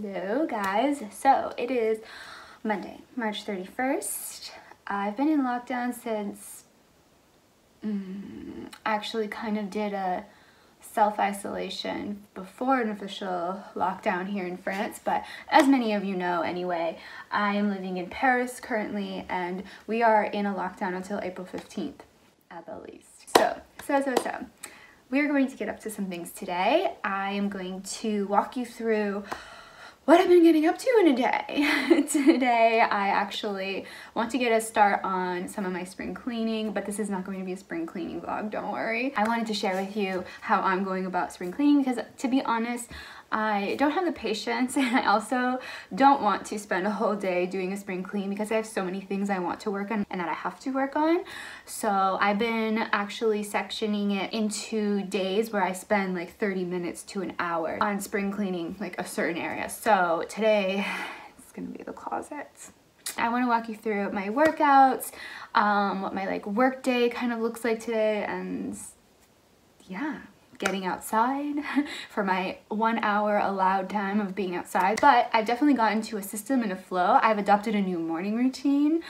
Hello guys, so it is Monday, March 31st. I've been in lockdown since, um, actually kind of did a self-isolation before an official lockdown here in France, but as many of you know anyway, I am living in Paris currently and we are in a lockdown until April 15th at the least. So, so, so, so, we're going to get up to some things today. I am going to walk you through what I've been getting up to in a day. Today I actually want to get a start on some of my spring cleaning, but this is not going to be a spring cleaning vlog, don't worry. I wanted to share with you how I'm going about spring cleaning because to be honest, I don't have the patience and I also don't want to spend a whole day doing a spring clean because I have so many things I want to work on and that I have to work on. So I've been actually sectioning it into days where I spend like 30 minutes to an hour on spring cleaning like a certain area. So today it's gonna be the closet. I want to walk you through my workouts, um, what my like work day kind of looks like today and yeah, getting outside for my one hour allowed time of being outside. But I've definitely gotten to a system and a flow. I've adopted a new morning routine.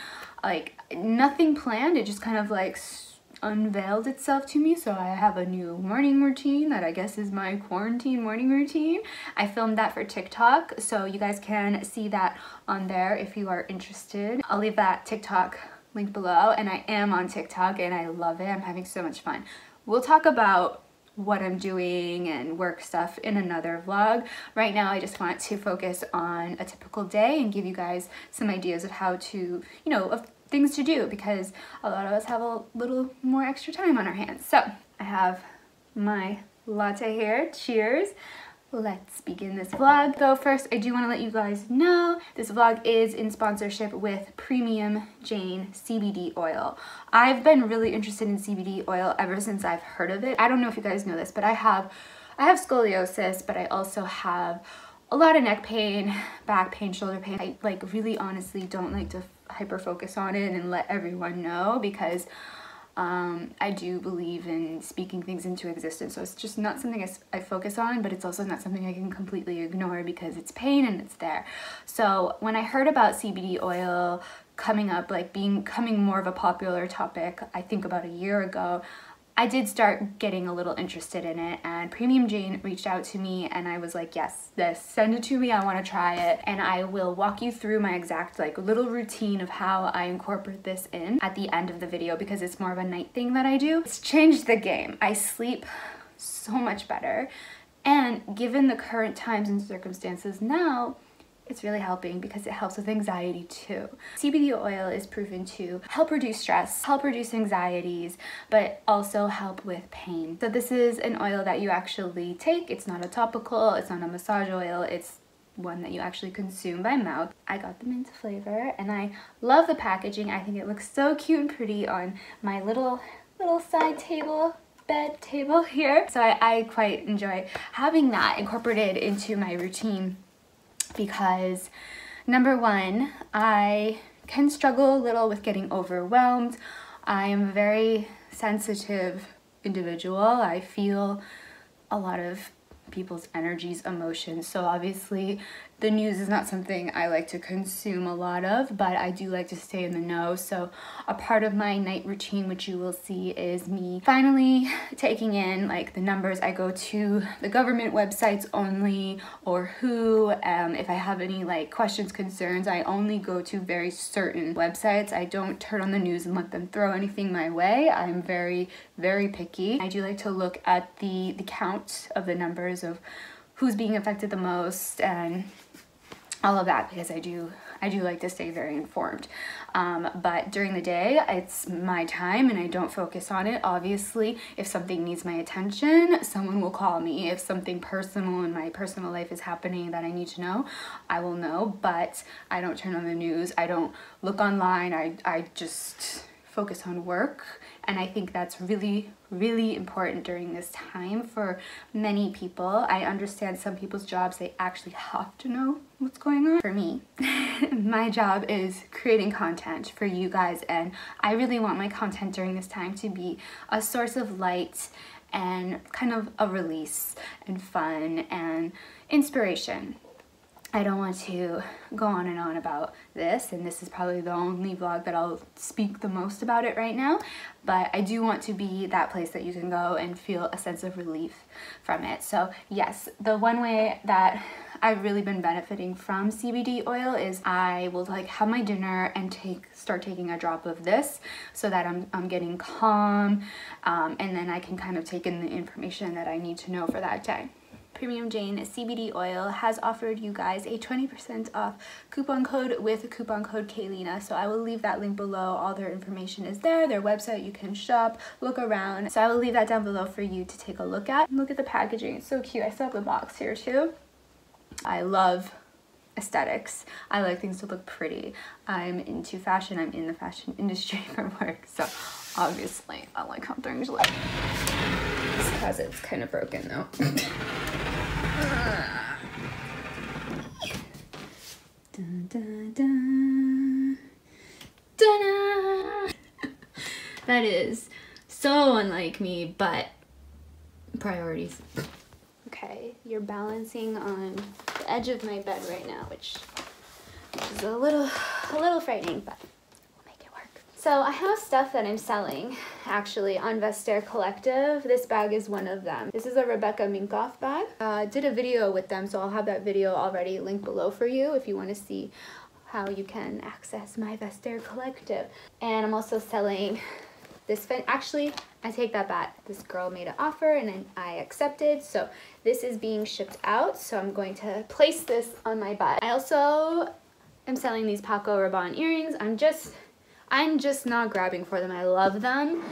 Like nothing planned, it just kind of like unveiled itself to me so I have a new morning routine that I guess is my quarantine morning routine. I filmed that for TikTok so you guys can see that on there if you are interested. I'll leave that TikTok link below and I am on TikTok and I love it. I'm having so much fun. We'll talk about what I'm doing and work stuff in another vlog. Right now I just want to focus on a typical day and give you guys some ideas of how to, you know, of things to do because a lot of us have a little more extra time on our hands. So I have my latte here, cheers. Let's begin this vlog. Though first, I do want to let you guys know this vlog is in sponsorship with Premium Jane CBD oil. I've been really interested in CBD oil ever since I've heard of it. I don't know if you guys know this, but I have, I have scoliosis, but I also have a lot of neck pain, back pain, shoulder pain. I like really honestly don't like to hyper focus on it and let everyone know because um, I do believe in speaking things into existence. So it's just not something I, I, focus on, but it's also not something I can completely ignore because it's pain and it's there. So when I heard about CBD oil coming up, like being coming more of a popular topic, I think about a year ago, I did start getting a little interested in it and Premium Jane reached out to me and I was like, yes, this, send it to me, I wanna try it. And I will walk you through my exact like little routine of how I incorporate this in at the end of the video because it's more of a night thing that I do. It's changed the game. I sleep so much better. And given the current times and circumstances now, it's really helping because it helps with anxiety too. CBD oil is proven to help reduce stress, help reduce anxieties, but also help with pain. So this is an oil that you actually take. It's not a topical, it's not a massage oil, it's one that you actually consume by mouth. I got the mint flavor and I love the packaging. I think it looks so cute and pretty on my little little side table bed table here. So I, I quite enjoy having that incorporated into my routine because number one, I can struggle a little with getting overwhelmed. I am a very sensitive individual. I feel a lot of people's energies, emotions. So obviously the news is not something I like to consume a lot of, but I do like to stay in the know. So a part of my night routine, which you will see, is me finally taking in like the numbers. I go to the government websites only or WHO. Um, if I have any like questions, concerns, I only go to very certain websites. I don't turn on the news and let them throw anything my way. I'm very, very picky. I do like to look at the, the count of the numbers of who's being affected the most and all of that because I do I do like to stay very informed. Um, but during the day, it's my time and I don't focus on it. Obviously, if something needs my attention, someone will call me. If something personal in my personal life is happening that I need to know, I will know, but I don't turn on the news. I don't look online. I, I just focus on work and I think that's really, really important during this time for many people. I understand some people's jobs, they actually have to know what's going on. For me, my job is creating content for you guys and I really want my content during this time to be a source of light and kind of a release and fun and inspiration I don't want to go on and on about this, and this is probably the only vlog that I'll speak the most about it right now, but I do want to be that place that you can go and feel a sense of relief from it. So yes, the one way that I've really been benefiting from CBD oil is I will like have my dinner and take start taking a drop of this so that I'm, I'm getting calm um, and then I can kind of take in the information that I need to know for that day. Premium Jane CBD oil has offered you guys a 20% off coupon code with coupon code Kayleena. So I will leave that link below. All their information is there, their website, you can shop, look around. So I will leave that down below for you to take a look at. Look at the packaging, it's so cute. I still have the box here too. I love aesthetics. I like things to look pretty. I'm into fashion. I'm in the fashion industry for work. So obviously I like how things look. This closet's kind of broken though. that is so unlike me, but priorities. Okay, you're balancing on the edge of my bed right now, which, which is a little, a little frightening, but so I have stuff that I'm selling actually on Vestiaire Collective. This bag is one of them. This is a Rebecca Minkoff bag. Uh, I did a video with them, so I'll have that video already linked below for you if you want to see how you can access my Vestiaire Collective. And I'm also selling this actually I take that back this girl made an offer and I accepted so this is being shipped out so I'm going to place this on my butt I also am selling these Paco Rabanne earrings I'm just I'm just not grabbing for them. I love them.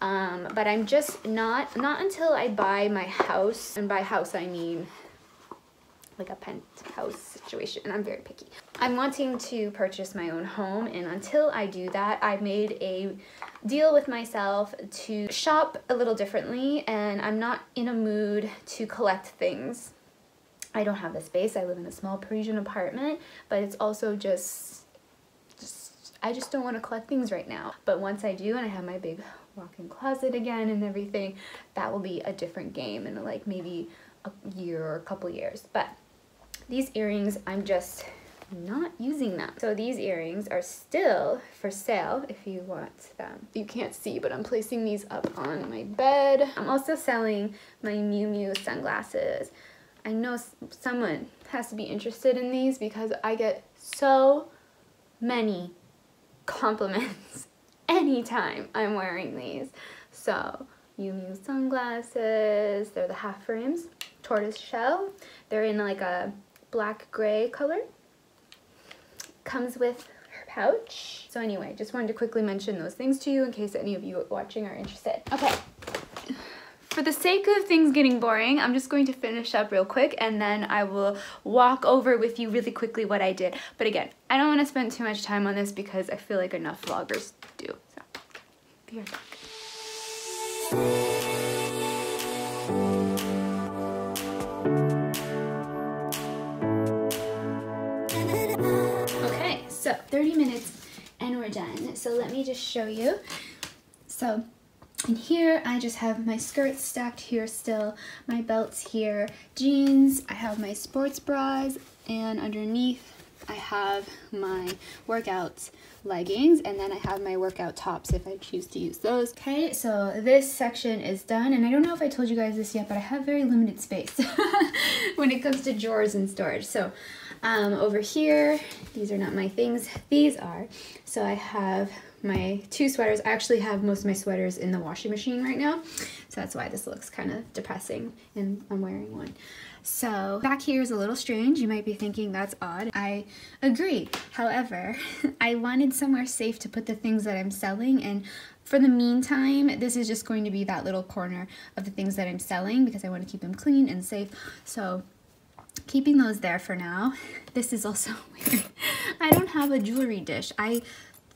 Um, but I'm just not, not until I buy my house, and by house I mean like a penthouse situation, and I'm very picky. I'm wanting to purchase my own home, and until I do that, I've made a deal with myself to shop a little differently, and I'm not in a mood to collect things. I don't have the space. I live in a small Parisian apartment, but it's also just I just don't want to collect things right now. But once I do and I have my big walk-in closet again and everything, that will be a different game in like maybe a year or a couple years. But these earrings, I'm just not using them. So these earrings are still for sale if you want them. You can't see, but I'm placing these up on my bed. I'm also selling my Miu Miu sunglasses. I know someone has to be interested in these because I get so many compliments anytime I'm wearing these. So Miu Miu sunglasses, they're the half frames, tortoise shell. They're in like a black gray color. Comes with her pouch. So anyway, just wanted to quickly mention those things to you in case any of you watching are interested. Okay, for the sake of things getting boring, I'm just going to finish up real quick and then I will walk over with you really quickly what I did. But again, I don't want to spend too much time on this because I feel like enough vloggers do. So, be right back. Okay, so 30 minutes and we're done. So let me just show you. So and here I just have my skirts stacked here still, my belts here, jeans, I have my sports bras, and underneath I have my workout leggings and then I have my workout tops if I choose to use those. Okay, so this section is done and I don't know if I told you guys this yet, but I have very limited space when it comes to drawers and storage. So um, over here, these are not my things, these are. So I have my two sweaters. I actually have most of my sweaters in the washing machine right now, so that's why this looks kind of depressing and I'm wearing one. So back here is a little strange. You might be thinking that's odd. I agree. However, I wanted somewhere safe to put the things that I'm selling and for the meantime, this is just going to be that little corner of the things that I'm selling because I want to keep them clean and safe. So keeping those there for now. This is also weird. I don't have a jewelry dish. I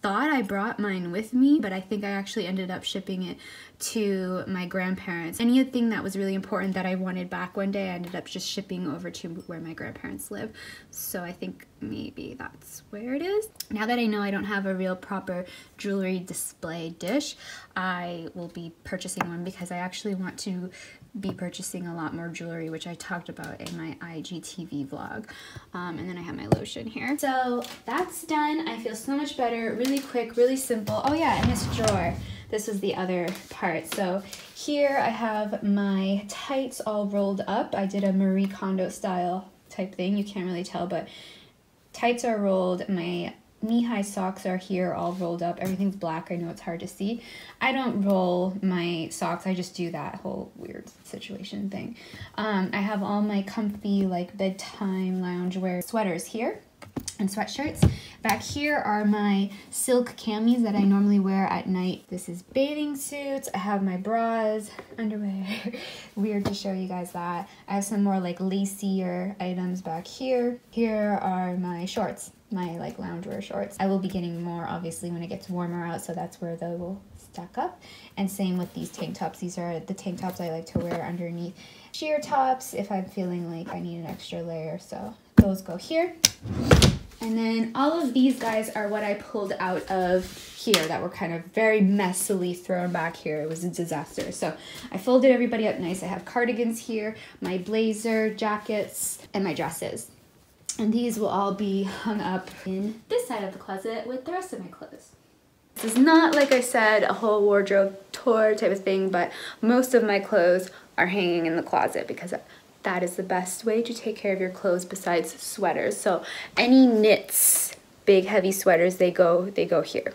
thought I brought mine with me, but I think I actually ended up shipping it to my grandparents. Anything that was really important that I wanted back one day, I ended up just shipping over to where my grandparents live. So I think maybe that's where it is. Now that I know I don't have a real proper jewelry display dish, I will be purchasing one because I actually want to be purchasing a lot more jewelry, which I talked about in my IGTV vlog. Um, and then I have my lotion here. So that's done. I feel so much better. Really quick, really simple. Oh yeah, and this drawer. This was the other part. So here I have my tights all rolled up. I did a Marie Kondo style type thing. You can't really tell, but tights are rolled. My knee-high socks are here all rolled up. Everything's black. I know it's hard to see. I don't roll my socks. I just do that whole weird situation thing. Um, I have all my comfy like bedtime loungewear sweaters here and sweatshirts. Back here are my silk camis that I normally wear at night. This is bathing suits. I have my bras, underwear. Weird to show you guys that. I have some more like lacier items back here. Here are my shorts, my like loungewear shorts. I will be getting more obviously when it gets warmer out, so that's where they will stack up. And same with these tank tops. These are the tank tops I like to wear underneath sheer tops if I'm feeling like I need an extra layer. So those go here. And then all of these guys are what I pulled out of here that were kind of very messily thrown back here. It was a disaster. So I folded everybody up nice. I have cardigans here, my blazer, jackets, and my dresses. And these will all be hung up in this side of the closet with the rest of my clothes. This is not, like I said, a whole wardrobe tour type of thing, but most of my clothes are hanging in the closet because that is the best way to take care of your clothes besides sweaters. So any knits, big heavy sweaters, they go, they go here.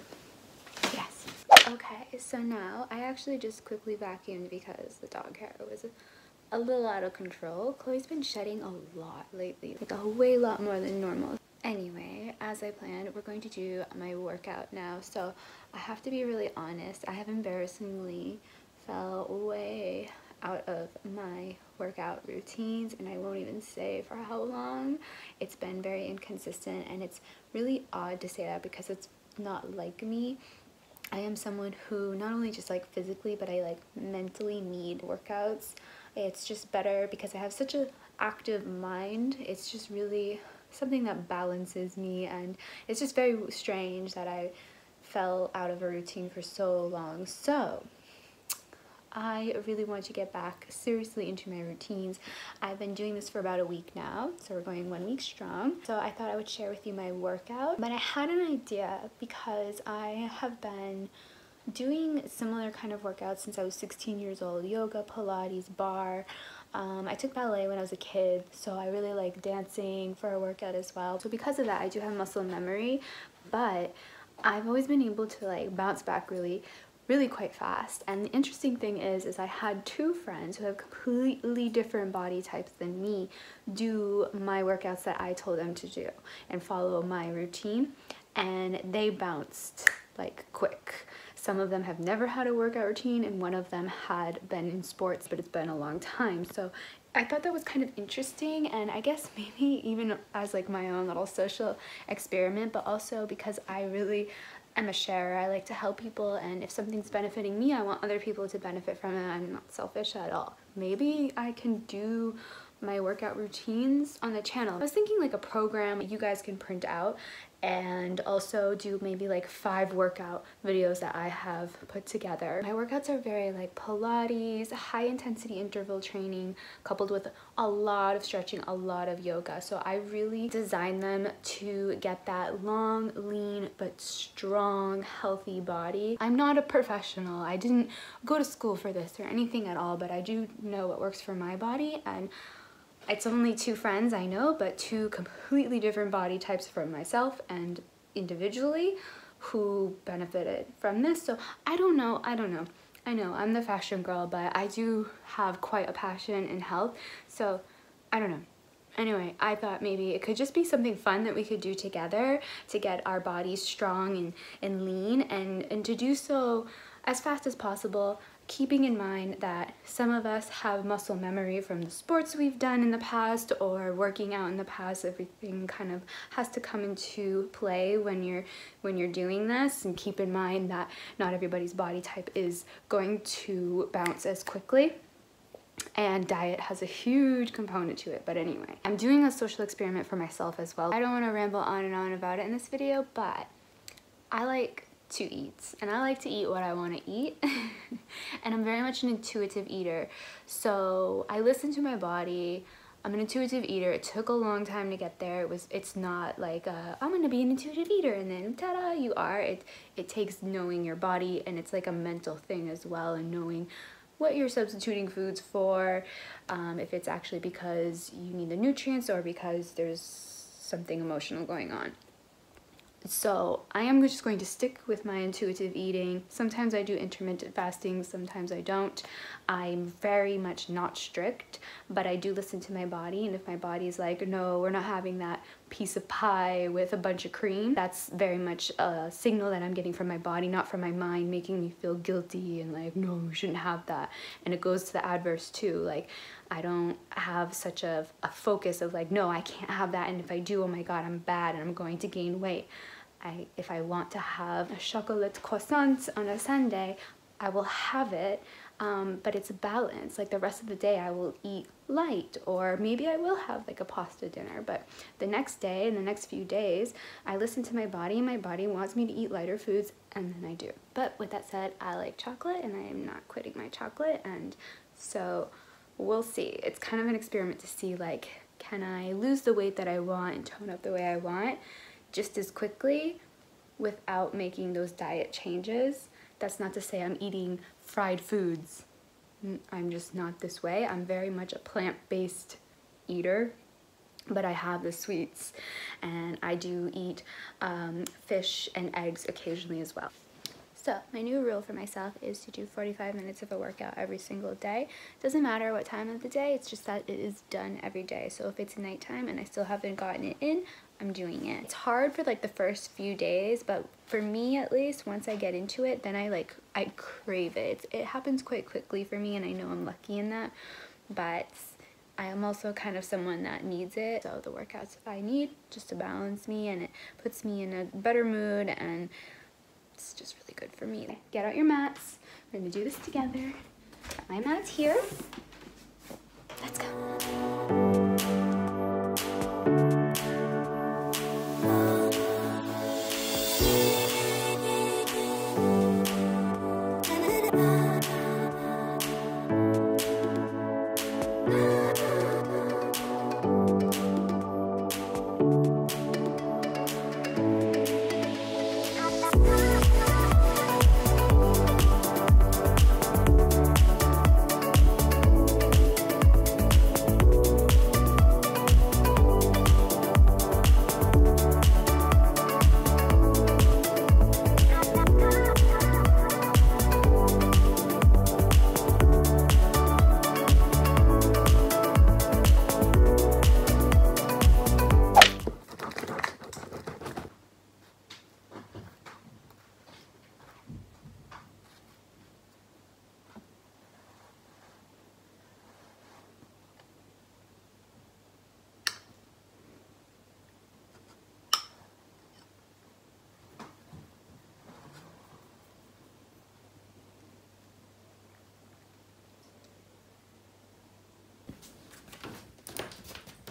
Yes. Okay, so now I actually just quickly vacuumed because the dog hair was a, a little out of control. Chloe's been shedding a lot lately, like a way lot more than normal. Anyway, as I planned, we're going to do my workout now. So I have to be really honest, I have embarrassingly fell way out of my workout routines and I won't even say for how long. It's been very inconsistent and it's really odd to say that because it's not like me. I am someone who not only just like physically but I like mentally need workouts. It's just better because I have such an active mind. It's just really something that balances me and it's just very strange that I fell out of a routine for so long. So I really want to get back seriously into my routines. I've been doing this for about a week now, so we're going one week strong. So I thought I would share with you my workout. But I had an idea because I have been doing similar kind of workouts since I was 16 years old. Yoga, Pilates, barre. Um, I took ballet when I was a kid, so I really like dancing for a workout as well. So because of that, I do have muscle memory, but I've always been able to like bounce back really really quite fast. And the interesting thing is, is I had two friends who have completely different body types than me do my workouts that I told them to do and follow my routine. And they bounced like quick. Some of them have never had a workout routine and one of them had been in sports, but it's been a long time. So I thought that was kind of interesting and I guess maybe even as like my own little social experiment, but also because I really I'm a sharer. I like to help people and if something's benefiting me, I want other people to benefit from it. I'm not selfish at all. Maybe I can do my workout routines on the channel. I was thinking like a program you guys can print out and also do maybe like five workout videos that I have put together. My workouts are very like Pilates, high intensity interval training coupled with a lot of stretching, a lot of yoga. So I really designed them to get that long, lean, but strong, healthy body. I'm not a professional. I didn't go to school for this or anything at all, but I do know what works for my body and it's only two friends I know, but two completely different body types from myself and individually who benefited from this. So I don't know, I don't know. I know I'm the fashion girl, but I do have quite a passion in health. So I don't know. Anyway, I thought maybe it could just be something fun that we could do together to get our bodies strong and, and lean and, and to do so as fast as possible keeping in mind that some of us have muscle memory from the sports we've done in the past or working out in the past everything kind of has to come into play when you're when you're doing this. And keep in mind that not everybody's body type is going to bounce as quickly. And diet has a huge component to it. But anyway i'm doing a social experiment for myself as well. I don't want to ramble on and on about it in this video but i like to eat. And I like to eat what I want to eat. And I'm very much an intuitive eater. So I listen to my body. I'm an intuitive eater. It took a long time to get there. It was it's not like i am gonna be an intuitive eater and then ta-da you are. It it takes knowing your body and it's like a mental thing as well and knowing what you're substituting foods for um, if it's actually because you need the nutrients or because there's something emotional going on so I am just going to stick with my intuitive eating. Sometimes I do intermittent fasting, sometimes I don't. I'm very much not strict, but I do listen to my body. And if my body is like, no, we're not having that piece of pie with a bunch of cream, that's very much a signal that I'm getting from my body, not from my mind, making me feel guilty and like, no, we shouldn't have that. And it goes to the adverse too. Like, I don't have such a, a focus of like, no, I can't have that. And if I do, oh my God, I'm bad and I'm going to gain weight. I, if I want to have a chocolate croissant on a Sunday, I will have it, um, but it's a balance. Like the rest of the day, I will eat light, or maybe I will have like a pasta dinner. But the next day, and the next few days, I listen to my body, and my body wants me to eat lighter foods, and then I do. But with that said, I like chocolate, and I am not quitting my chocolate, and so we'll see. It's kind of an experiment to see like, can I lose the weight that I want and tone up the way I want? Just as quickly without making those diet changes. That's not to say I'm eating fried foods. I'm just not this way. I'm very much a plant-based eater, but I have the sweets and I do eat um, fish and eggs occasionally as well. So my new rule for myself is to do 45 minutes of a workout every single day. Doesn't matter what time of the day, it's just that it is done every day. So if it's nighttime and I still haven't gotten it in, I'm doing it. It's hard for like the first few days, but for me at least, once I get into it, then I like, I crave it. It happens quite quickly for me and I know I'm lucky in that, but I am also kind of someone that needs it. So the workouts I need just to balance me and it puts me in a better mood and it's just really good for me. Get out your mats. We're gonna do this together. My mats here. Let's go.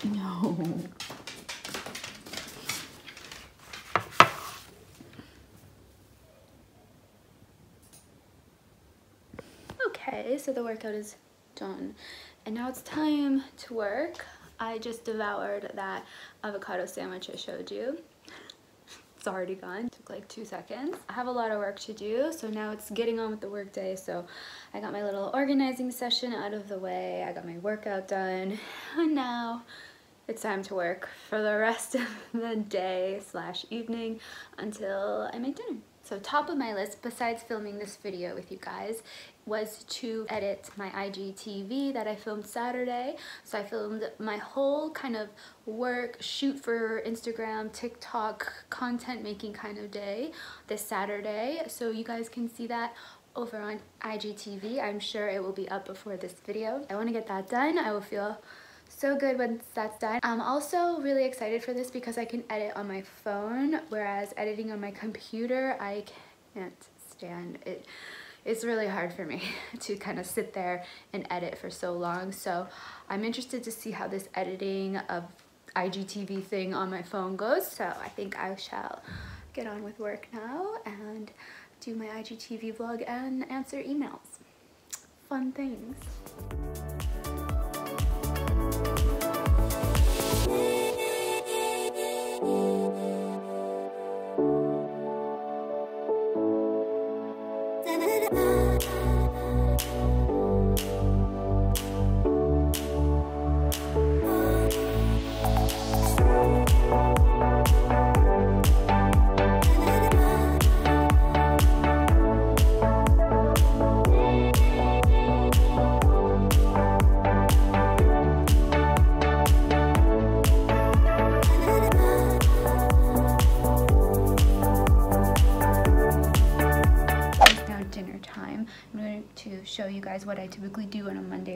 No. Okay, so the workout is done. And now it's time to work. I just devoured that avocado sandwich I showed you. It's already gone, took like two seconds. I have a lot of work to do, so now it's getting on with the workday. So I got my little organizing session out of the way. I got my workout done. And now it's time to work for the rest of the day slash evening until I make dinner. So top of my list, besides filming this video with you guys, was to edit my IGTV that I filmed Saturday. So I filmed my whole kind of work, shoot for Instagram, TikTok, content making kind of day this Saturday. So you guys can see that over on IGTV. I'm sure it will be up before this video. I want to get that done. I will feel so good once that's done. I'm also really excited for this because I can edit on my phone, whereas editing on my computer, I can't stand it. It's really hard for me to kind of sit there and edit for so long. So I'm interested to see how this editing of IGTV thing on my phone goes. So I think I shall get on with work now and do my IGTV vlog and answer emails. Fun things.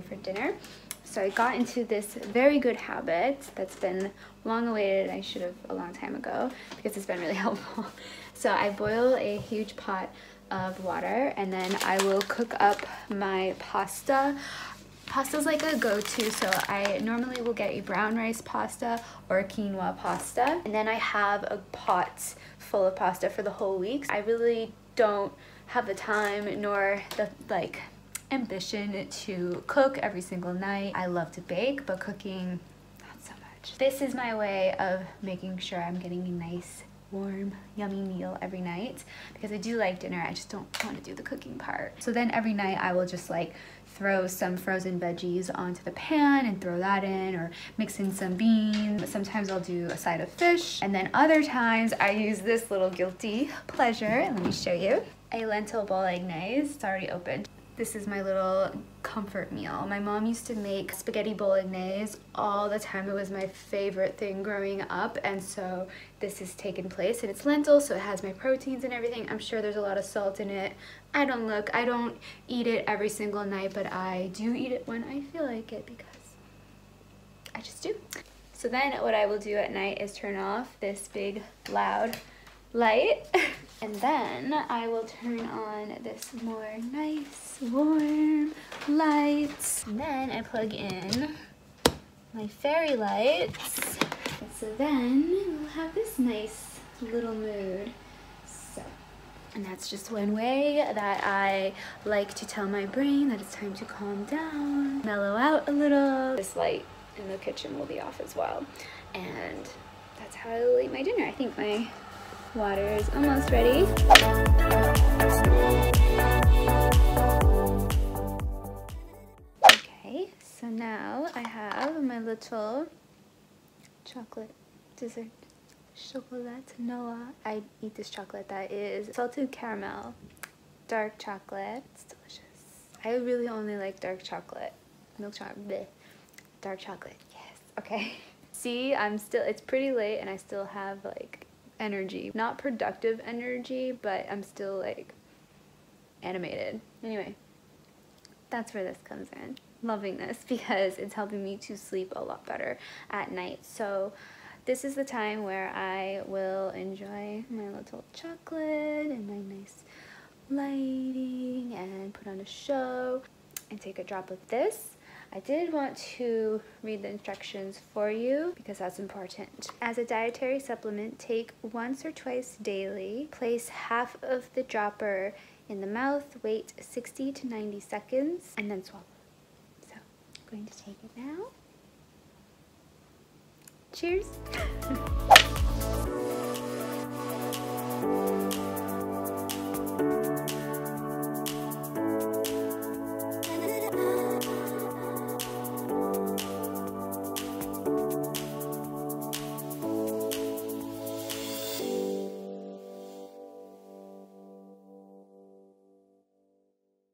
For dinner. So I got into this very good habit that's been long awaited. I should have a long time ago because it's been really helpful. So I boil a huge pot of water and then I will cook up my pasta. Pasta's like a go-to, so I normally will get a brown rice pasta or a quinoa pasta. And then I have a pot full of pasta for the whole week. I really don't have the time nor the like ambition to cook every single night. I love to bake, but cooking, not so much. This is my way of making sure I'm getting a nice warm, yummy meal every night because I do like dinner. I just don't want to do the cooking part. So then every night I will just like throw some frozen veggies onto the pan and throw that in or mix in some beans. Sometimes I'll do a side of fish and then other times I use this little guilty pleasure. Let me show you. A lentil bolognese. It's already opened. This is my little comfort meal. My mom used to make spaghetti bolognese all the time. It was my favorite thing growing up and so this has taken place and it's lentil so it has my proteins and everything. I'm sure there's a lot of salt in it. I don't look, I don't eat it every single night but I do eat it when I feel like it because I just do. So then what I will do at night is turn off this big loud light. And then I will turn on this more nice warm lights. And then I plug in my fairy lights. And so then we'll have this nice little mood. So and that's just one way that I like to tell my brain that it's time to calm down mellow out a little. This light in the kitchen will be off as well. And that's how I eat my dinner. I think my Water is almost ready. Okay, so now I have my little chocolate dessert. Chocolate Noah. I eat this chocolate that is salted caramel, dark chocolate. It's delicious. I really only like dark chocolate. Milk chocolate. Dark chocolate. Yes. Okay. See, I'm still, it's pretty late and I still have like energy. Not productive energy, but I'm still like animated. Anyway, that's where this comes in. Loving this because it's helping me to sleep a lot better at night. So this is the time where I will enjoy my little chocolate and my nice lighting and put on a show and take a drop of this I did want to read the instructions for you because that's important. As a dietary supplement, take once or twice daily. Place half of the dropper in the mouth, wait 60 to 90 seconds, and then swallow. So I'm going to take it now. Cheers!